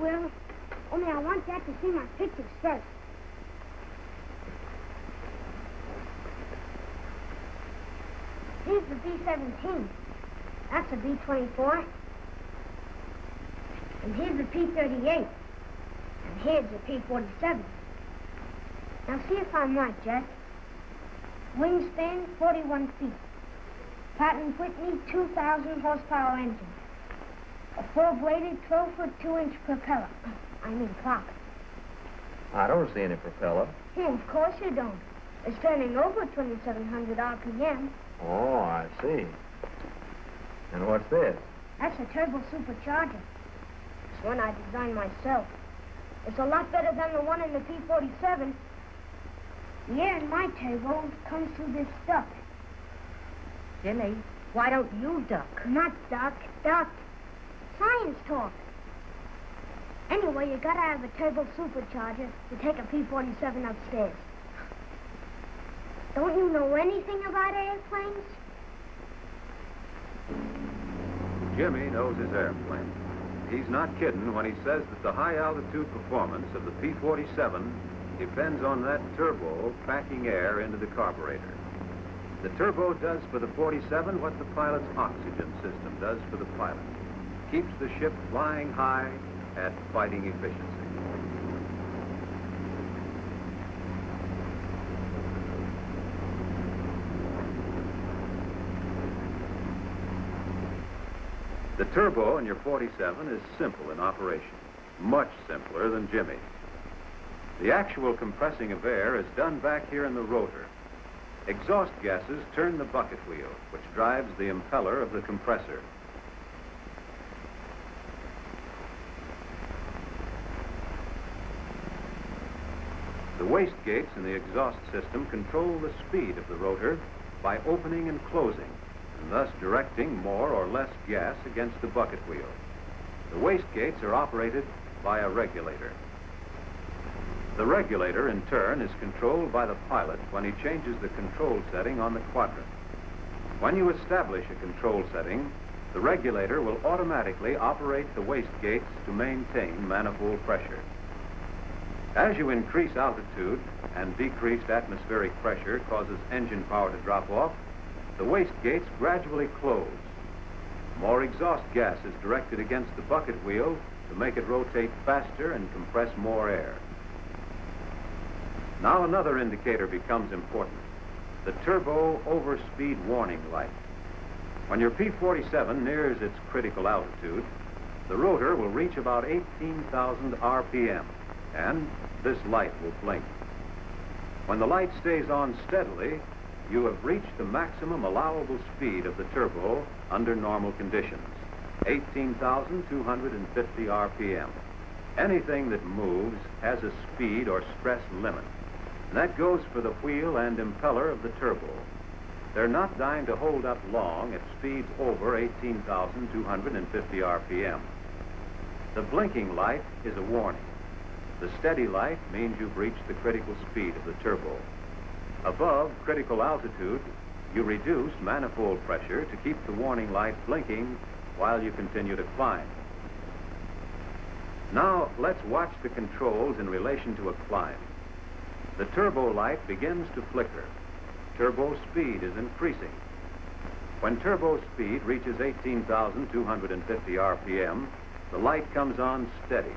will. Only I want Dad to see my pictures first. Here's the B-17. That's a B-24. And here's the P-38. And here's the P-47. Now see if I'm right, Jack. Wingspan, 41 feet. Pratt & Whitney, 2,000 horsepower engine. A four-bladed, 12-foot, 2-inch propeller. I mean clock. I don't see any propeller. Yeah, of course you don't. It's turning over 2,700 RPM. Oh, I see. And what's this? That's a turbo supercharger. It's one I designed myself. It's a lot better than the one in the P-47. The air in my turbo comes through this duct. Jimmy, why don't you duck? Not duck, duct. Science talk. Anyway, you gotta have a turbo supercharger to take a P-47 upstairs. Don't you know anything about airplanes? Jimmy knows his airplane. He's not kidding when he says that the high-altitude performance of the P-47 depends on that turbo packing air into the carburetor. The turbo does for the 47 what the pilot's oxygen system does for the pilot. Keeps the ship flying high at fighting efficiency. The turbo in your 47 is simple in operation, much simpler than Jimmy's. The actual compressing of air is done back here in the rotor. Exhaust gases turn the bucket wheel, which drives the impeller of the compressor. The waste gates in the exhaust system control the speed of the rotor by opening and closing, and thus directing more or less gas against the bucket wheel. The waste gates are operated by a regulator. The regulator, in turn, is controlled by the pilot when he changes the control setting on the quadrant. When you establish a control setting, the regulator will automatically operate the waste gates to maintain manifold pressure. As you increase altitude and decreased atmospheric pressure causes engine power to drop off, the waste gates gradually close. More exhaust gas is directed against the bucket wheel to make it rotate faster and compress more air. Now another indicator becomes important, the turbo overspeed warning light. When your P-47 nears its critical altitude, the rotor will reach about 18,000 RPM, and this light will blink. When the light stays on steadily, you have reached the maximum allowable speed of the turbo under normal conditions, 18,250 RPM. Anything that moves has a speed or stress limit. And that goes for the wheel and impeller of the turbo. They're not designed to hold up long at speeds over 18,250 RPM. The blinking light is a warning. The steady light means you've reached the critical speed of the turbo. Above critical altitude, you reduce manifold pressure to keep the warning light blinking while you continue to climb. Now, let's watch the controls in relation to a climb. The turbo light begins to flicker. Turbo speed is increasing. When turbo speed reaches 18,250 RPM, the light comes on steady.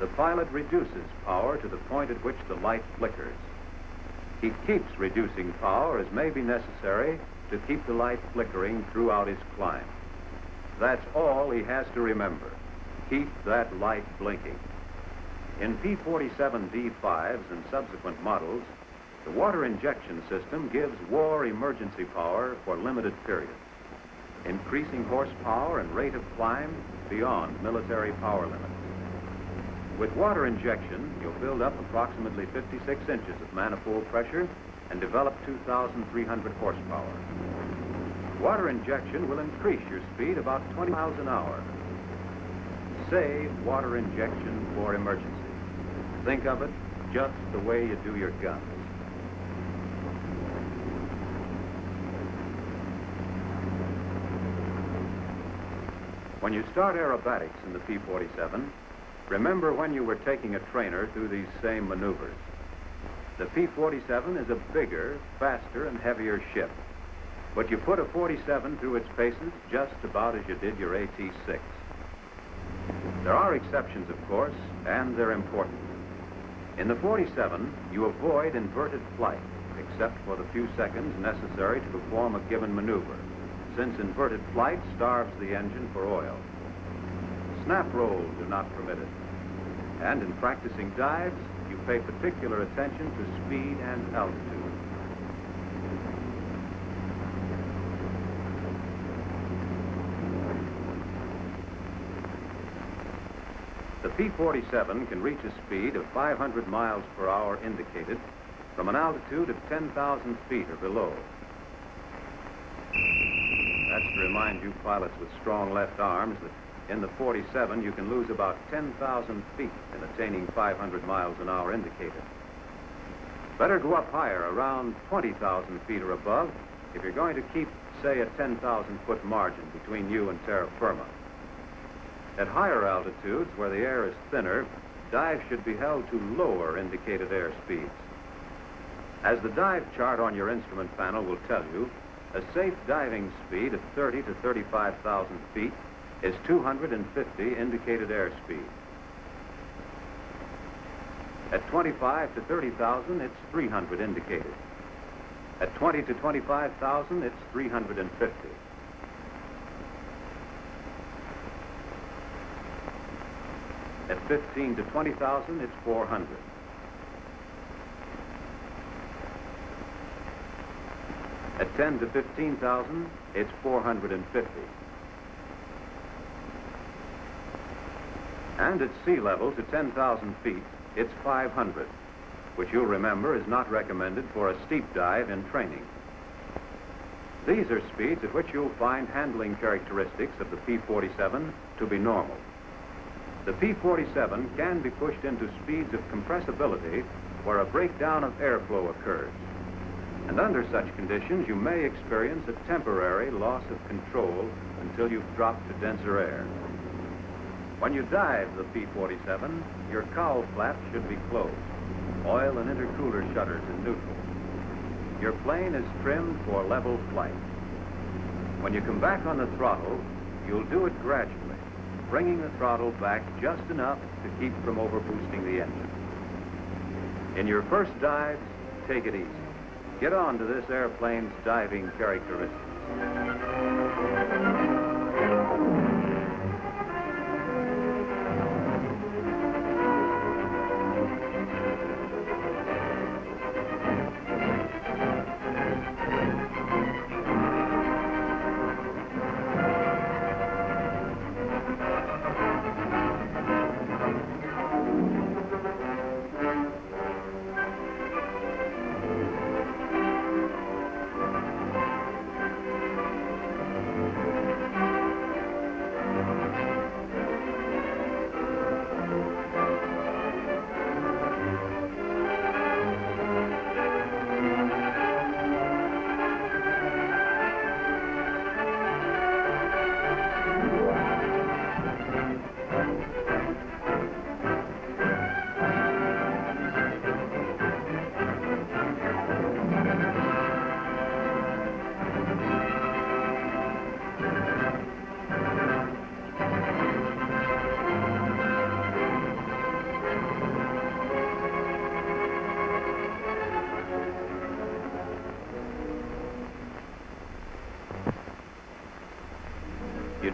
The pilot reduces power to the point at which the light flickers. He keeps reducing power as may be necessary to keep the light flickering throughout his climb. That's all he has to remember. Keep that light blinking. In P-47 D5s and subsequent models, the water injection system gives war emergency power for limited periods, increasing horsepower and rate of climb beyond military power limits. With water injection, you'll build up approximately 56 inches of manifold pressure and develop 2,300 horsepower. Water injection will increase your speed about 20 miles an hour. Save water injection for emergency. Think of it just the way you do your guns. When you start aerobatics in the P-47, remember when you were taking a trainer through these same maneuvers. The P-47 is a bigger, faster, and heavier ship. But you put a 47 through its paces just about as you did your AT-6. There are exceptions, of course, and they're important. In the 47, you avoid inverted flight, except for the few seconds necessary to perform a given maneuver, since inverted flight starves the engine for oil. Snap rolls are not permitted. And in practicing dives, you pay particular attention to speed and altitude. The P-47 can reach a speed of 500 miles per hour indicated from an altitude of 10,000 feet or below. That's to remind you pilots with strong left arms that in the 47 you can lose about 10,000 feet in attaining 500 miles an hour indicated. Better go up higher, around 20,000 feet or above, if you're going to keep, say, a 10,000 foot margin between you and terra firma. At higher altitudes, where the air is thinner, dives should be held to lower indicated air speeds. As the dive chart on your instrument panel will tell you, a safe diving speed of 30 to 35,000 feet is 250 indicated airspeed. At 25 to 30,000, it's 300 indicated. At 20 to 25,000, it's 350. At 15 to 20,000, it's 400. At 10 to 15,000, it's 450. And at sea level to 10,000 feet, it's 500, which you'll remember is not recommended for a steep dive in training. These are speeds at which you'll find handling characteristics of the P-47 to be normal. The P-47 can be pushed into speeds of compressibility where a breakdown of airflow occurs. And under such conditions, you may experience a temporary loss of control until you've dropped to denser air. When you dive the P-47, your cowl flaps should be closed, oil and intercooler shutters in neutral. Your plane is trimmed for level flight. When you come back on the throttle, you'll do it gradually bringing the throttle back just enough to keep from overboosting the engine. In your first dives, take it easy. Get on to this airplane's diving characteristics.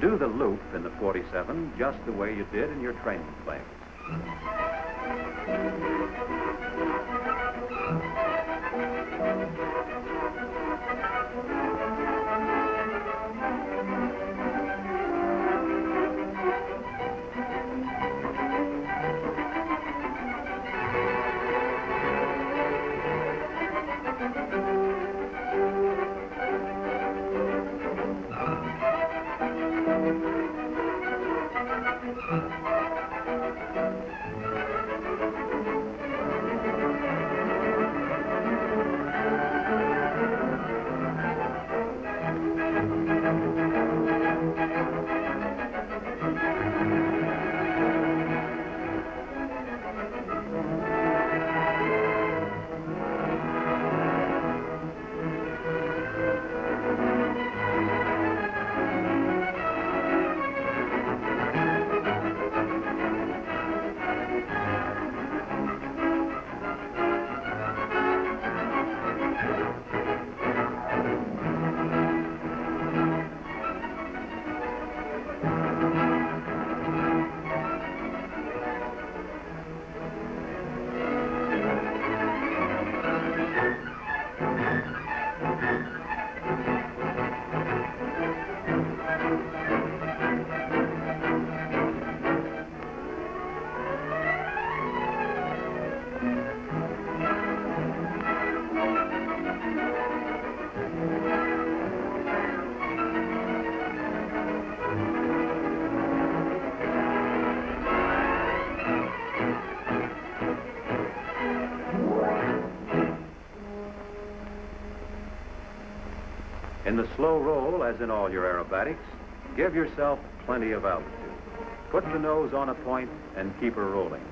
Do the loop in the 47 just the way you did in your training planes. In the slow roll, as in all your aerobatics, give yourself plenty of altitude. Put the nose on a point and keep her rolling.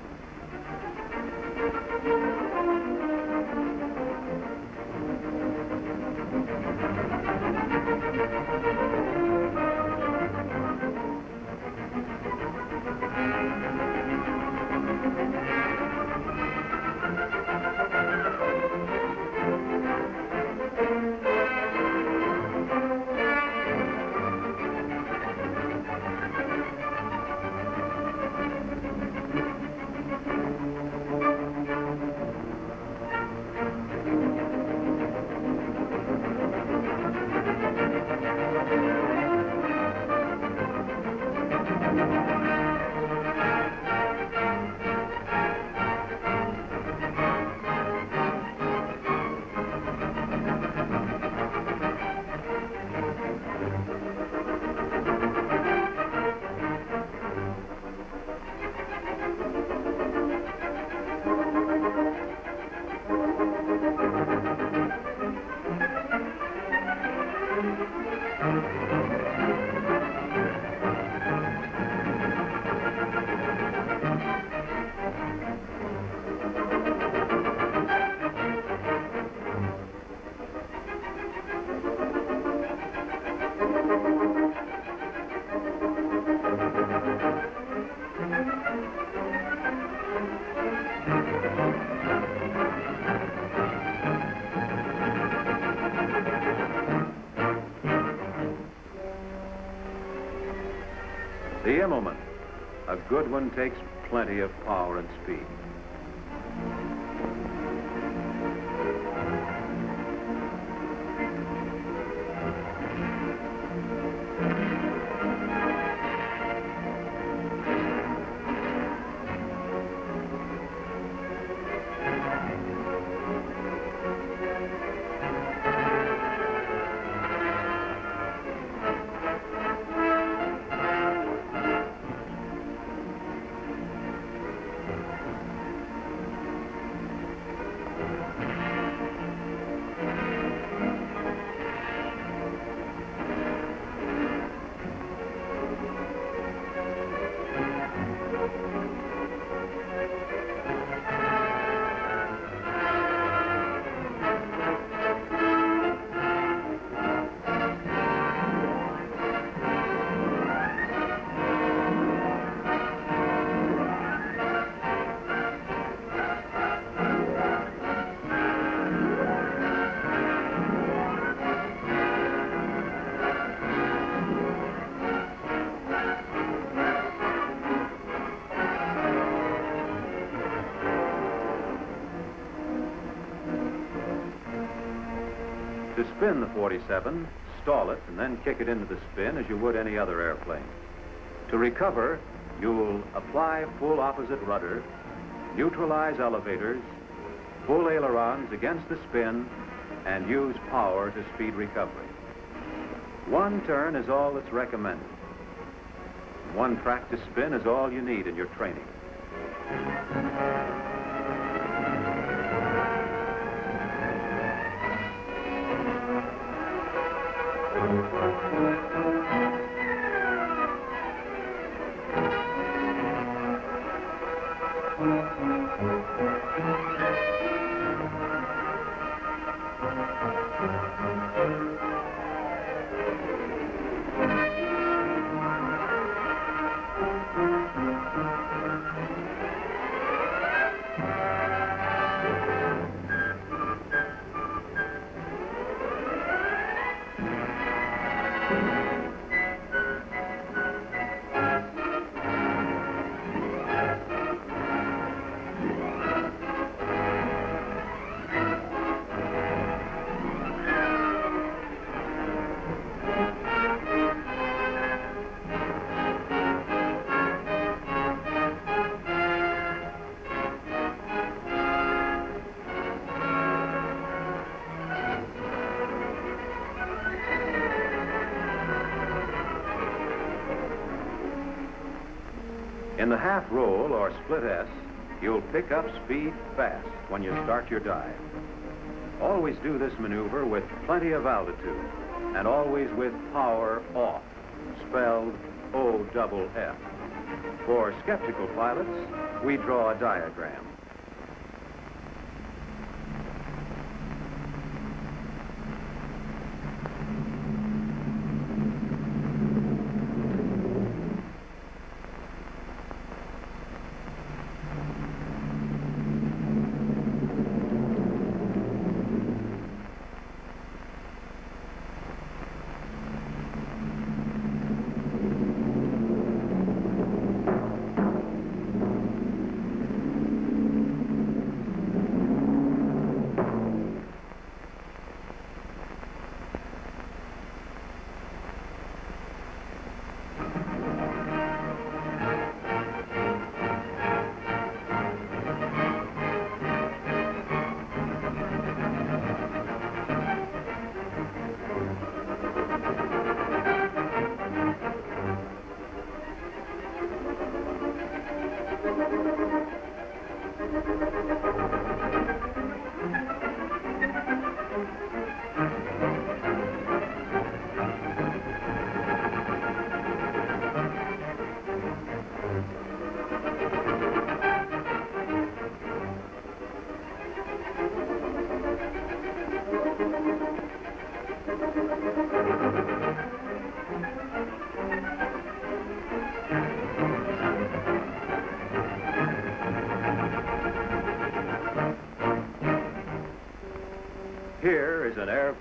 Good one takes plenty of power and speed. Spin the 47, stall it and then kick it into the spin as you would any other airplane. To recover, you'll apply full opposite rudder, neutralize elevators, pull ailerons against the spin, and use power to speed recovery. One turn is all that's recommended. One practice spin is all you need in your training. In the half roll or split S, you'll pick up speed fast when you start your dive. Always do this maneuver with plenty of altitude. and always with power off, spelled O-double-F. For skeptical pilots, we draw a diagram.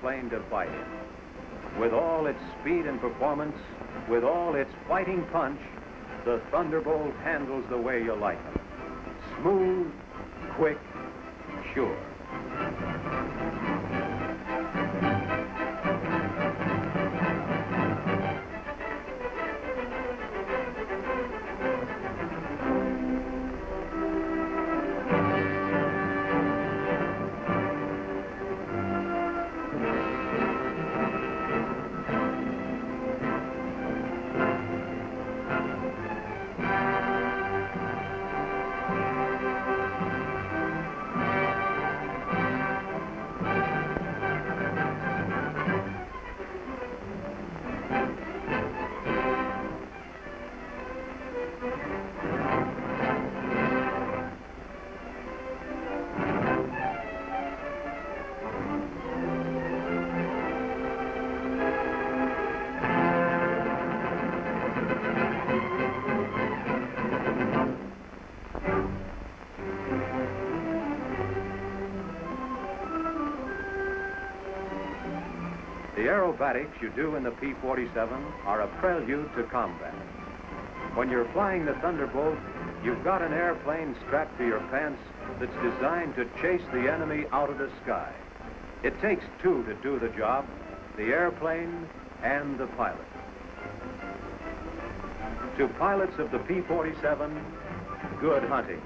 Airplane. With all its speed and performance, with all its fighting punch, the Thunderbolt handles the way you like 'em. Smooth, quick, sure. The aerobatics you do in the P-47 are a prelude to combat. When you're flying the Thunderbolt, you've got an airplane strapped to your pants that's designed to chase the enemy out of the sky. It takes two to do the job, the airplane and the pilot. To pilots of the P-47, good hunting.